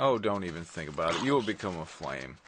Oh, don't even think about it. You will become a flame.